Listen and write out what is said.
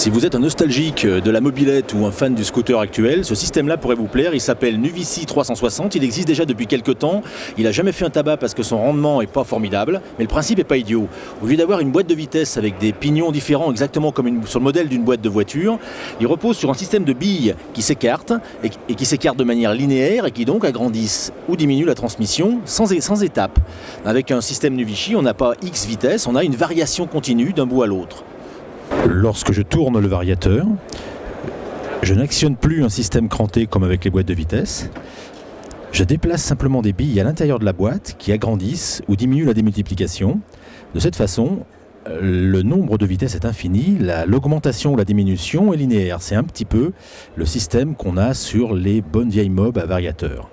Si vous êtes un nostalgique de la mobilette ou un fan du scooter actuel, ce système-là pourrait vous plaire. Il s'appelle Nuvici 360. Il existe déjà depuis quelques temps. Il n'a jamais fait un tabac parce que son rendement n'est pas formidable, mais le principe n'est pas idiot. Au lieu d'avoir une boîte de vitesse avec des pignons différents, exactement comme sur le modèle d'une boîte de voiture, il repose sur un système de billes qui s'écartent et, qui s'écartent de manière linéaire et qui donc agrandissent ou diminuent la transmission sans, sans étape. Avec un système Nuvici, on n'a pas X vitesse, on a une variation continue d'un bout à l'autre. Lorsque je tourne le variateur, je n'actionne plus un système cranté comme avec les boîtes de vitesse. Je déplace simplement des billes à l'intérieur de la boîte qui agrandissent ou diminuent la démultiplication. De cette façon, le nombre de vitesses est infini, la- l'augmentation ou la diminution est linéaire. C'est un petit peu le système qu'on a sur les bonnes vieilles mobs à variateur.